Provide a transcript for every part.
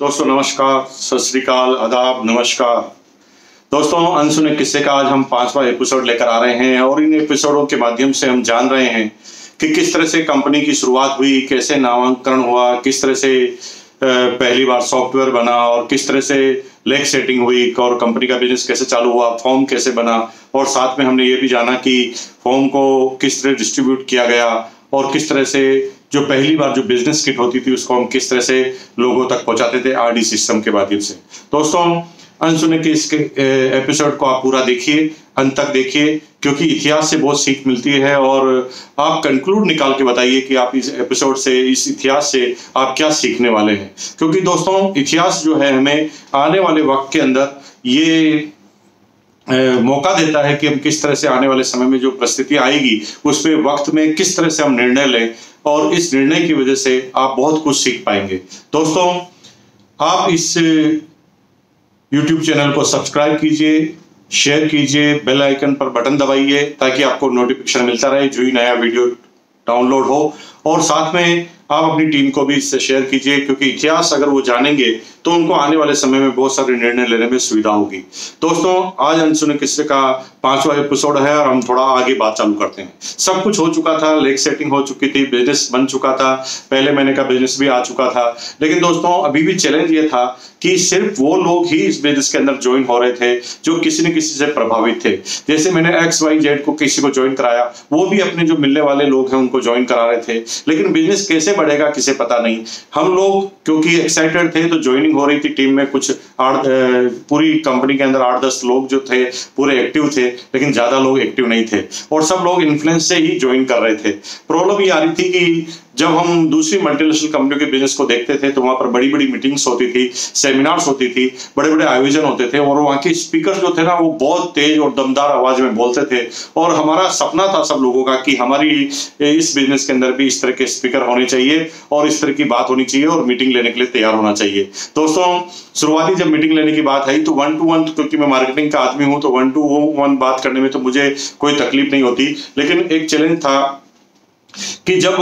दोस्तों, नमस्कार, सत श्रीकाल आदाब, नमस्कार। दोस्तों, अनसुने किस्से का आज हम पांचवा एपिसोड लेकर आ रहे हैं और इन एपिसोडों के माध्यम से हम जान रहे हैं कि किस तरह से कंपनी की शुरुआत हुई, कैसे नामांकन हुआ, किस तरह से पहली बार सॉफ्टवेयर बना और किस तरह से लेग सेटिंग हुई और कंपनी का बिज़नेस कैसे चालू हुआ, फॉर्म कैसे बना। और साथ में हमने ये भी जाना कि फॉर्म को किस तरह डिस्ट्रीब्यूट किया गया और किस तरह से जो पहली बार जो बिज़नेस किट होती थी, उसको हम किस तरह से लोगों तक पहुंचाते थे आरडी सिस्टम के माध्यम से। दोस्तों, अनसुने के इसके एपिसोड को आप पूरा देखिए, अंत तक देखिए, क्योंकि इतिहास से बहुत सीख मिलती है और आप कंक्लूड निकाल के बताइए कि आप इस एपिसोड से, इस इतिहास से आप क्या सीखने वाले हैं। क्योंकि दोस्तों, इतिहास जो है हमें आने वाले वक्त के अंदर ये मौका देता है कि हम किस तरह से आने वाले समय में जो परिस्थिति आएगी, उस पर वक्त में किस तरह से हम निर्णय लें और इस निर्णय की वजह से आप बहुत कुछ सीख पाएँगे। दोस्तों, आप इस यूट्यूब चैनल को सब्सक्राइब कीजिए, शेयर कीजिए, बेल आइकन पर बटन दबाइए ताकि आपको नोटिफिकेशन मिलता रहे, जो ही नया वीडियो डाउनलोड हो। और साथ में आप अपनी टीम को भी इससे शेयर कीजिए, क्योंकि इतिहास अगर वो जानेंगे तो उनको आने वाले समय में बहुत सारे निर्णय लेने में सुविधा होगी। दोस्तों, आज अनसुने किस्से का पांचवा एपिसोड है और हम थोड़ा आगे बात चालू करते हैं। सब कुछ हो चुका था लेग सेटिंग हो चुकी थी बिज़नेस बन चुका था, पहले महीने का बिज़नेस भी आ चुका था। लेकिन दोस्तों, अभी भी चैलेंज ये था कि सिर्फ़ वो लोग ही इस बिज़नेस के अंदर ज्वाइन हो रहे थे, जो किसी न किसी से प्रभावित थे। जैसे मैंने एक्स वाई जेड को किसी को ज्वाइन कराया, वो भी अपने जो मिलने वाले लोग हैं, उनको ज्वाइन करा रहे थे। लेकिन बिज़नेस कैसे बढ़ेगा किसे पता नहीं। हम लोग, क्योंकि एक्साइटेड थे तो ज्वाइनिंग हो रही थी टीम में कुछ आठ पूरी कंपनी के अंदर आठ दस लोग जो थे, पूरे एक्टिव थे, लेकिन ज़्यादा लोग एक्टिव नहीं थे। और सब लोग इन्फ्लुएंस से ही ज्वाइन कर रहे थे। प्रॉब्लम ये आ रही थी कि जब हम दूसरी मल्टीनेशनल कंपनियों के बिज़नेस को देखते थे तो वहाँ पर बड़ी बड़ी मीटिंग्स होती थी सेमिनार्स होती थी बड़े बड़े आयोजन होते थे, और वहाँ के स्पीकर जो थे ना, वो बहुत तेज और दमदार आवाज़ में बोलते थे। और हमारा सपना था सब लोगों का कि हमारी इस बिज़नेस के अंदर भी इस तरह के स्पीकर होने चाहिए, और इस तरह की बात होनी चाहिए, और मीटिंग लेने के लिए तैयार होना चाहिए। दोस्तों, शुरुआती जब मीटिंग लेने की बात आई तो वन टू वन क्योंकि मैं मार्केटिंग का आदमी हूँ तो वन टू वन बात करने में तो मुझे कोई तकलीफ़ नहीं होती। लेकिन एक चैलेंज था कि जब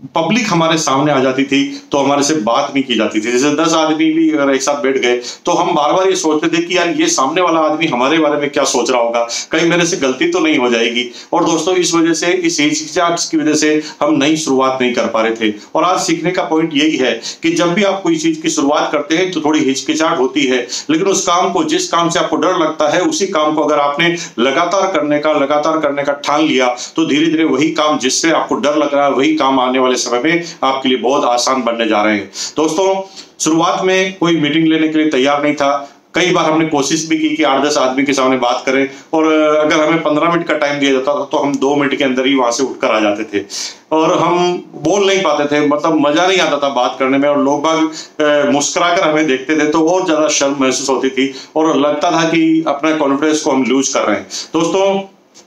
पब्लिक हमारे सामने आ जाती थी तो हमारे से बात नहीं की जाती थी। जैसे दस आदमी भी अगर एक साथ बैठ गए तो हम बार बार ये सोचते थे कि यार ये सामने वाला आदमी हमारे बारे में क्या सोच रहा होगा? कहीं मेरे से गलती तो नहीं हो जाएगी। और दोस्तों, इस वजह से, इस हिचकिचाहट की वजह से हम नई शुरुआत नहीं कर पा रहे थे। और आज सीखने का पॉइंट यही है कि जब भी आप कोई चीज़ की शुरुआत करते हैं तो थोड़ी हिचकिचाहट होती है। लेकिन उस काम को, जिस काम से आपको डर लगता है, उसी काम को अगर आपने लगातार करने का, लगातार करने का ठान लिया तो धीरे धीरे वही काम जिससे आपको डर लग रहा है, वही काम आने समय में आपके लिए बहुत आसान बनने जा रहे हैं। दोस्तों, शुरुआत में कोई मीटिंग लेने के लिए तैयार नहीं था। कई बार हमने कोशिश भी की कि आठ दस आदमी के सामने बात करें और अगर हमें पंद्रह मिनट का टाइम दिया जाता था तो हम दो मिनट के अंदर ही वहाँ से उठकर आ जाते थे। और हम बोल नहीं पाते थे मतलब मज़ा नहीं आता था बात करने में और लोग बाग मुस्कुरा कर हमें देखते थे तो और ज़्यादा शर्म महसूस होती थी और लगता था कि अपना कॉन्फिडेंस को हम लूज कर रहे हैं। दोस्तों,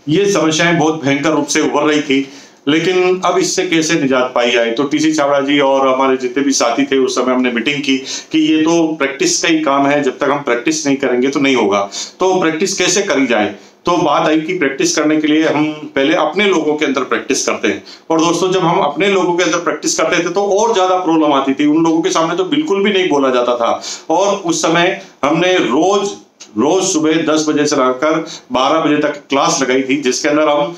ये समस्याएँ बहुत भयंकर रूप से उभर रही थी। लेकिन अब इससे कैसे निजात पाई जाए? तो टीसी छावड़ा जी और हमारे जितने भी साथी थे, उस समय हमने मीटिंग की कि ये तो प्रैक्टिस का ही काम है। जब तक हम प्रैक्टिस नहीं करेंगे तो नहीं होगा। तो प्रैक्टिस कैसे करी जाए? तो बात आई कि प्रैक्टिस करने के लिए हम पहले अपने लोगों के अंदर प्रैक्टिस करते हैं। और दोस्तों, जब हम अपने लोगों के अंदर प्रैक्टिस करते थे तो और ज़्यादा प्रॉब्लम आती थी। उन लोगों के सामने तो बिल्कुल भी नहीं बोला जाता था। और उस समय हमने रोज रोज सुबह दस बजे से लगाकर बारह बजे तक क्लास लगाई थी जिसके अंदर हम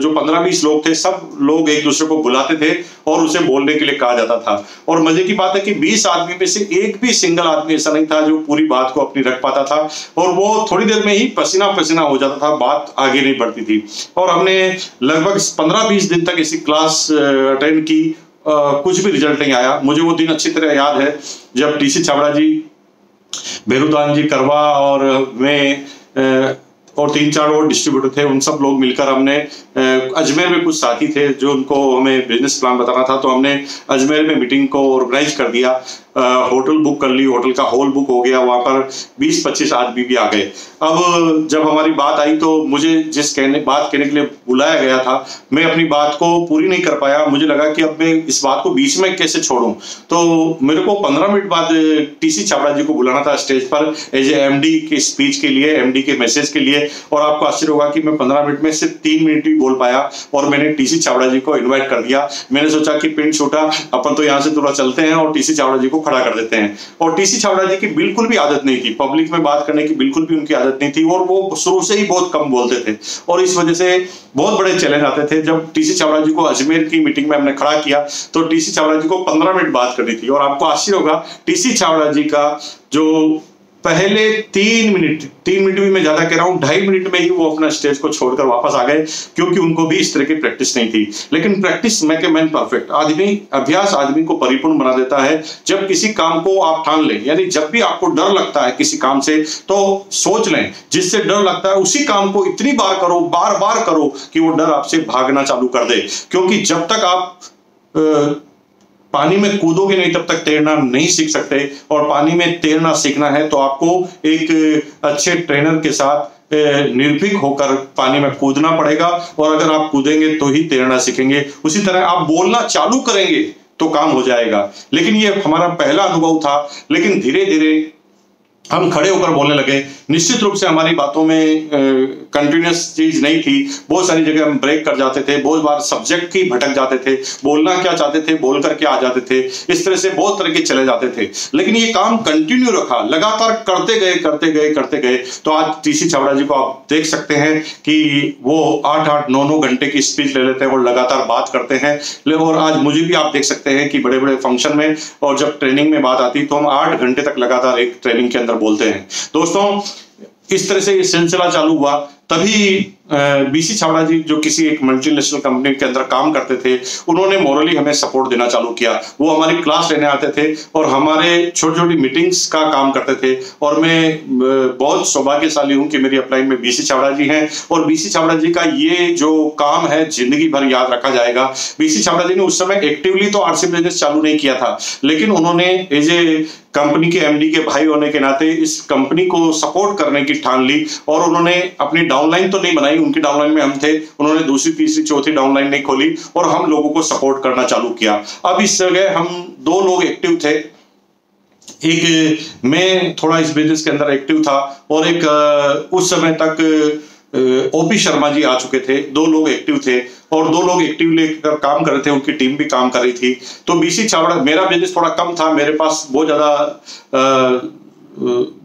जो पंद्रह बीस लोग थे सब लोग एक दूसरे को बुलाते थे और उसे बोलने के लिए कहा जाता था। और मज़े की बात है कि बीस आदमी में से एक भी सिंगल आदमी ऐसा नहीं था जो पूरी बात को अपनी रख पाता था और वो थोड़ी देर में ही पसीना पसीना हो जाता था बात आगे नहीं बढ़ती थी। और हमने लगभग पंद्रह बीस दिन तक ऐसी क्लास अटेंड की। Uh, कुछ भी रिज़ल्ट नहीं आया। मुझे वो दिन अच्छी तरह याद है जब टीसी छावड़ा जी बेरुदान जी करवा और मैं और तीन चार और डिस्ट्रीब्यूटर थे, उन सब लोग मिलकर हमने अजमेर में कुछ साथी थे जो उनको हमें बिज़नेस प्लान बताना था तो हमने अजमेर में मीटिंग को ऑर्गेनाइज कर दिया। होटल बुक कर ली, होटल का हॉल बुक हो गया, वहाँ पर 20-25 आदमी भी आ गए। अब जब हमारी बात आई तो मुझे जिस कहने, बात कहने के लिए बुलाया गया था, मैं अपनी बात को पूरी नहीं कर पाया। मुझे लगा कि अब मैं इस बात को बीच में कैसे छोड़ूं? तो मेरे को 15 मिनट बाद टीसी छाबड़ा जी को बुलाना था स्टेज पर, एज ए एमडी के स्पीच के लिए एमडी के मैसेज के लिए, और आपको आश्चर्य होगा कि मैं पंद्रह मिनट में सिर्फ़ तीन मिनट ही बोल पाया, और मैंने टीसी छावड़ा जी को इन्वाइट कर दिया। मैंने सोचा कि पिंड छोटा, अपन तो यहाँ से थोड़ा चलते हैं, और टीसी चावड़ा जी को खड़ा कर देते हैं। और टीसी छावड़ा जी की बिल्कुल भी आदत नहीं थी। पब्लिक में बात करने की बिल्कुल भी उनकी आदत नहीं थी और वो शुरू से ही बहुत कम बोलते थे। और इस वजह से बहुत बड़े चैलेंज आते थे। जब टीसी छावड़ा जी को अजमेर की मीटिंग में हमने खड़ा किया तो टीसी छावड़ा जी को पंद्रह मिनट बात करनी थी। और आपको आश्चर्य होगा टीसी छावड़ा जी का जो पहले तीन मिनट तीन मिनट भी मैं ज़्यादा कह रहा हूँ, ढाई मिनट में ही वो अपना स्टेज को छोड़कर वापस आ गए, क्योंकि उनको भी इस तरह की प्रैक्टिस नहीं थी। लेकिन प्रैक्टिस मैं के मैन परफेक्ट आदमी, अभ्यास आदमी को परिपूर्ण बना देता है। जब किसी काम को आप ठान लें, यानी जब भी आपको डर लगता है किसी काम से तो सोच लें, जिससे डर लगता है, उसी काम को इतनी बार करो बार बार करो, कि वो डर आपसे भागना चालू कर दे। क्योंकि जब तक आप पानी में कूदोगे नहीं, तब तक तैरना नहीं सीख सकते। और पानी में तैरना सीखना है तो आपको एक अच्छे ट्रेनर के साथ निर्भीक होकर पानी में कूदना पड़ेगा। और अगर आप कूदेंगे तो ही तैरना सीखेंगे। उसी तरह आप बोलना चालू करेंगे तो काम हो जाएगा। लेकिन ये हमारा पहला अनुभव था। लेकिन धीरे धीरे हम खड़े होकर बोलने लगे। निश्चित रूप से हमारी बातों में कंटिन्यूस चीज़ नहीं थी। बहुत सारी जगह हम ब्रेक कर जाते थे। बहुत बार सब्जेक्ट की भटक जाते थे। बोलना क्या चाहते थे? बोल करके आ जाते थे? इस तरह से बहुत तरह के चले जाते थे। लेकिन ये काम कंटिन्यू रखा। लगातार करते गए करते गए करते गए। तो आज टीसी छावड़ा जी को आप देख सकते हैं कि वो आठ आठ, नौ नौ घंटे की स्पीच ले लेते हैं। और लगातार बात करते हैं। और आज मुझे भी आप देख सकते हैं कि बड़े बड़े फ़ंक्शन में और जब ट्रेनिंग में बात आती तो हम आठ घंटे तक लगातार एक ट्रेनिंग के अंदर बोलते हैं। दोस्तों, इस तरह से ये सिलसिला चालू हुआ। तभी बीसी छावड़ा जी, जो किसी एक मल्टीनेशनल कंपनी के अंदर काम करते थे, उन्होंने मॉरली हमें सपोर्ट देना चालू किया। वो हमारी क्लास लेने आते थे और हमारे छोटी छोटी मीटिंग्स का काम करते थे। और मैं बहुत सौभाग्यशाली हूँ कि मेरी अपलाइन में बीसी छावड़ा जी हैं। और बीसी छावड़ा जी का ये जो काम है, ज़िंदगी भर याद रखा जाएगा। बीसी छावड़ा जी ने उस समय एक्टिवली तो आरसी बिज़नेस चालू नहीं किया था। लेकिन उन्होंने एज ए कंपनी के एमडी के भाई होने के नाते इस कंपनी को सपोर्ट करने की ठान ली और उन्होंने अपनी डाउनलाइन तो नहीं बनाई, उनकी डाउनलाइन में हम थे, उन्होंने दूसरी, तीसरी, चौथी डाउनलाइन नहीं खोली और हम लोगों को सपोर्ट करना चालू किया। अब इस जगह हम दो लोग एक्टिव थे। एक मैं थोड़ा इस बिज़नेस के अंदर एक्टिव था और एक उस समय तक ओपी शर्मा जी आ चुके थे। दो लोग एक्टिव थे। और दो लोग एक्टिव लेकर काम कर रहे थे, उनकी टीम भी काम कर रही थी। तो बीसी छावड़ा मेरा बिज़नेस थोड़ा कम था, मेरे पास बहुत ज़्यादा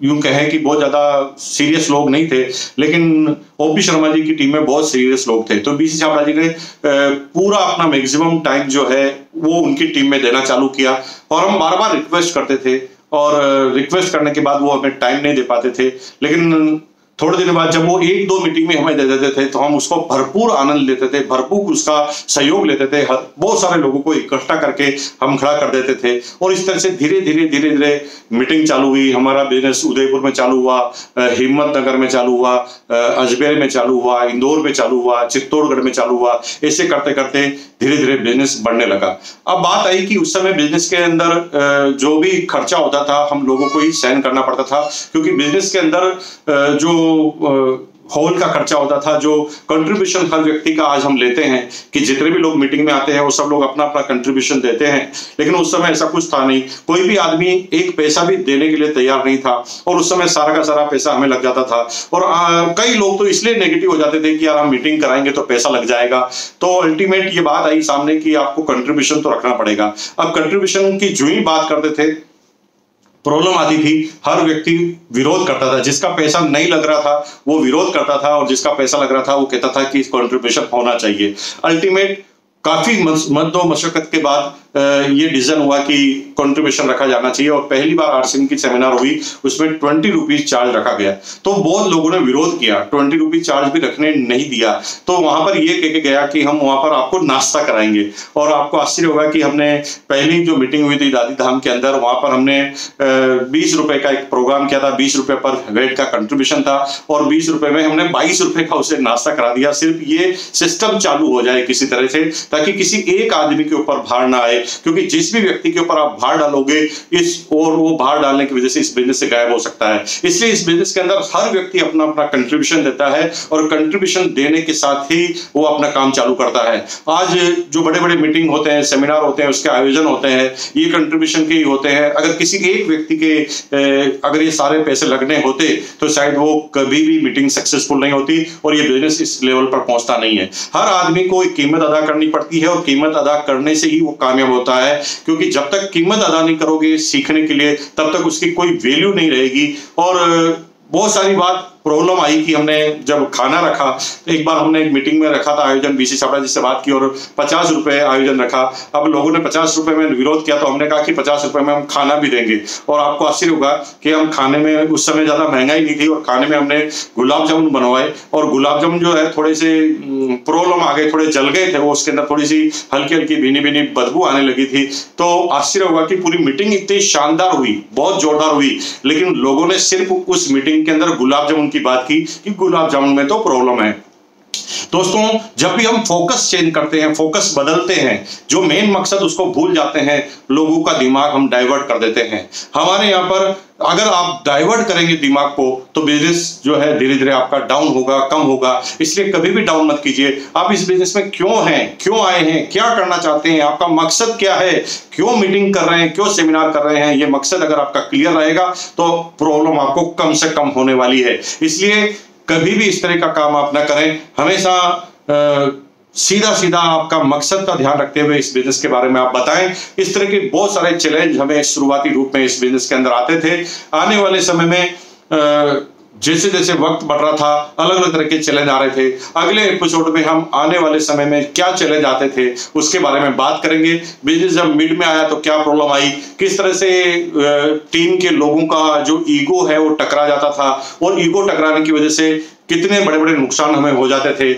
यूँ कहें कि बहुत ज़्यादा सीरियस लोग नहीं थे, लेकिन ओपी शर्मा जी की टीम में बहुत सीरियस लोग थे। तो बीसी छावड़ा जी ने पूरा अपना मैक्सिमम टाइम जो है, वो उनकी टीम में देना चालू किया। और हम बार बार रिक्वेस्ट करते थे, और रिक्वेस्ट करने के बाद वो हमें टाइम नहीं दे पाते थे। लेकिन थोड़े दिन बाद जब वो एक दो मीटिंग में हमें दे देते थे तो हम उसको भरपूर आनंद लेते थे, भरपूर उसका सहयोग लेते थे। बहुत सारे लोगों को इकट्ठा करके हम खड़ा कर देते थे। और इस तरह से धीरे धीरे धीरे धीरे मीटिंग चालू हुई। हमारा बिज़नेस उदयपुर में चालू हुआ हिम्मत नगर में चालू हुआ अजमेर में चालू हुआ, इंदौर में चालू हुआ, चित्तौड़गढ़ में चालू हुआ। ऐसे करते करते धीरे धीरे बिज़नेस बढ़ने लगा। अब बात आई कि उस समय बिज़नेस के अंदर जो भी खर्चा होता था, हम लोगों को ही सहन करना पड़ता था, क्योंकि बिज़नेस के अंदर जो हॉल का खर्चा होता था जो कंट्रीब्यूशन हर व्यक्ति का आज हम लेते हैं कि जितने भी लोग मीटिंग में आते हैं वो सब लोग अपना अपना कंट्रीब्यूशन देते हैं। लेकिन उस समय ऐसा कुछ था नहीं। कोई भी आदमी एक पैसा भी देने के लिए तैयार नहीं था और उस समय सारा का सारा पैसा हमें लग जाता था। और आ, कई लोग तो इसलिए नेगेटिव हो जाते थे कि यार हम मीटिंग कराएँगे तो पैसा लग जाएगा। तो अल्टीमेट ये बात आई सामने की आपको कंट्रीब्यूशन तो रखना पड़ेगा। अब कंट्रीब्यूशन की जो ही बात करते थे प्रॉब्लम आती थी। हर व्यक्ति विरोध करता था। जिसका पैसा नहीं लग रहा था, वो विरोध करता था और जिसका पैसा लग रहा था, वो कहता था कि कॉन्ट्रीब्यूशन होना चाहिए। अल्टीमेट काफ़ी मद्दो मशक्कत के बाद ये डिसीज़न हुआ कि कंट्रीब्यूशन रखा जाना चाहिए और पहली बार आरसीएम की सेमिनार हुई, उसमें ट्वेंटी रुपीज़ चार्ज रखा गया। तो बहुत लोगों ने विरोध किया, ट्वेंटी रुपीज़ चार्ज भी रखने नहीं दिया। तो वहाँ पर ये कह के गया कि हम वहाँ पर आपको नाश्ता कराएँगे। और आपको आश्चर्य होगा कि हमने पहली जो मीटिंग हुई थी दादी धाम के अंदर, वहाँ पर हमने बीस रुपए का एक प्रोग्राम किया था, बीस रुपए पर हेड का कंट्रीब्यूशन था और बीस रुपए में हमने बाईस रुपए का उसे नाश्ता करा दिया। सिर्फ़ ये सिस्टम चालू हो जाए किसी तरह से ताकि किसी एक आदमी के ऊपर भार ना आए, क्योंकि जिस भी व्यक्ति के ऊपर आप भार डालोगे, इस और वो भार डालने की वजह से इस बिज़नेस से गायब हो सकता है। इसलिए इस बिज़नेस के अंदर हर व्यक्ति अपना अपना कंट्रीब्यूशन देता है और कंट्रीब्यूशन देने के साथ ही वो अपना काम चालू करता है। आज जो बड़े बड़े मीटिंग होते हैं सेमिनार होते हैं, उसके आयोजन होते हैं, ये कंट्रीब्यूशन के ही होते हैं। अगर किसी एक व्यक्ति के अगर ये सारे पैसे लगने होते तो शायद वो कभी भी मीटिंग सक्सेसफुल नहीं होती और ये बिज़नेस इस लेवल पर पहुँचता नहीं है। हर आदमी को एक कीमत अदा करनी पड़ती पड़ती है और कीमत अदा करने से ही वो कामयाब होता है, क्योंकि जब तक कीमत अदा नहीं करोगे सीखने के लिए, तब तक उसकी कोई वैल्यू नहीं रहेगी। और बहुत सारी बात प्रॉब्लम आई कि हमने जब खाना रखा तो एक बार हमने एक मीटिंग में रखा था आयोजन, बीसी छापड़ा जी से बात की और पचास रुपए आयोजन रखा। अब लोगों ने पचास रुपए में विरोध किया तो हमने कहा कि पचास रुपए में हम खाना भी देंगे। और आपको आश्चर्य होगा कि हम खाने में उस समय ज़्यादा महँगाई नहीं थी और खाने में हमने गुलाब जामुन बनवाए। और गुलाब जामुन जो है, थोड़े से प्रॉब्लम आ गए, थोड़े जल गए थे, वो उसके अंदर थोड़ी सी हल्की हल्की भीनी भीनी बदबू आने लगी थी। तो आश्चर्य होगा कि पूरी मीटिंग इतनी शानदार हुई, बहुत जोरदार हुई। लेकिन लोगों ने सिर्फ़ उस मीटिंग के अंदर गुलाब जामुन की बात की कि गुलाब जामुन में तो प्रॉब्लम है। दोस्तों, जब भी हम फोकस चेंज करते हैं फोकस बदलते हैं, जो मेन मकसद उसको भूल जाते हैं, लोगों का दिमाग हम डाइवर्ट कर देते हैं। हमारे यहाँ पर अगर आप डाइवर्ट करेंगे दिमाग को तो बिज़नेस जो है धीरे धीरे आपका डाउन होगा, कम होगा। इसलिए कभी भी डाउन मत कीजिए। आप इस बिज़नेस में क्यों हैं? क्यों आए हैं? क्या करना चाहते हैं? आपका मकसद क्या है? क्यों मीटिंग कर रहे हैं? क्यों सेमिनार कर रहे हैं? ये मकसद अगर आपका क्लियर रहेगा तो प्रॉब्लम आपको कम से कम होने वाली है। इसलिए कभी भी इस तरह का काम आप ना करें। हमेशा सीधा सीधा आपका मकसद का ध्यान रखते हुए इस बिज़नेस के बारे में आप बताएँ। इस तरह के बहुत सारे चैलेंज हमें शुरुआती रूप में इस बिज़नेस के अंदर आते थे। आने वाले समय में जैसे जैसे वक्त बढ़ रहा था अलग अलग तरह के चैलेंज आ रहे थे। अगले एपिसोड में हम आने वाले समय में क्या चैलेंज आते थे, उसके बारे में बात करेंगे। बिज़नेस जब मिड में आया तो क्या प्रॉब्लम आई, किस तरह से टीम के लोगों का जो ईगो है वो टकरा जाता था। और ईगो टकराने की वजह से कितने बड़े बड़े नुकसान हमें हो जाते थे।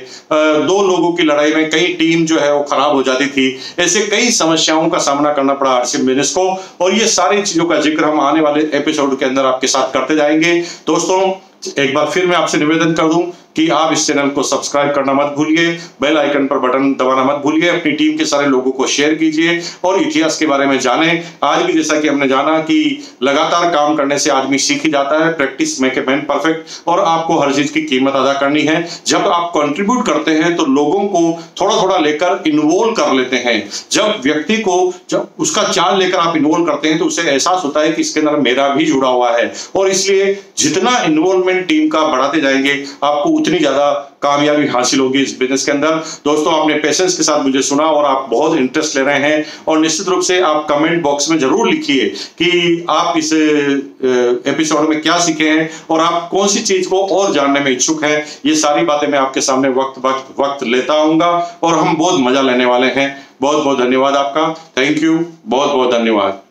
दो लोगों की लड़ाई में कई टीम जो है वो खराब हो जाती थी। ऐसे कई समस्याओं का सामना करना पड़ा आरसी बिज़नेस को। और ये सारी चीज़ों का ज़िक्र हम आने वाले एपिसोड के अंदर आपके साथ करते जाएँगे। दोस्तों, एक बार फिर मैं आपसे निवेदन कर दूँ कि आप इस चैनल को सब्सक्राइब करना मत भूलिए, बेल आइकन पर बटन दबाना मत भूलिए, अपनी टीम के सारे लोगों को शेयर कीजिए और इतिहास के बारे में जाने। आज भी जैसा कि हमने जाना कि लगातार काम करने से आदमी सीख ही जाता है practice make a man perfect और आपको हर चीज़ की कीमत अदा करनी है। जब आप कंट्रीब्यूट करते हैं तो लोगों को थोड़ा थोड़ा लेकर इन्वॉल्व कर लेते हैं। जब व्यक्ति को, जब उसका चाल लेकर आप इन्वॉल्व करते हैं तो उसे एहसास होता है कि इसके अंदर मेरा भी जुड़ा हुआ है। और इसलिए जितना इन्वॉल्वमेंट टीम का बढ़ाते जाएँगे, आपको उतनी ज़्यादा कामयाबी हासिल होगी इस बिज़नेस के अंदर। दोस्तों, आपने पेशेंस के साथ मुझे सुना और आप बहुत इंटरेस्ट ले रहे हैं और निश्चित रूप से आप कमेंट बॉक्स में ज़रूर लिखिए कि आप इस एपिसोड में क्या सीखे हैं और आप कौन सी चीज़ को और जानने में इच्छुक हैं। ये सारी बातें मैं आपके सामने वक्त वक्त वक्त लेता आऊँगा और हम बहुत मज़ा लेने वाले हैं। बहुत बहुत धन्यवाद आपका। थैंक यू बहुत बहुत धन्यवाद।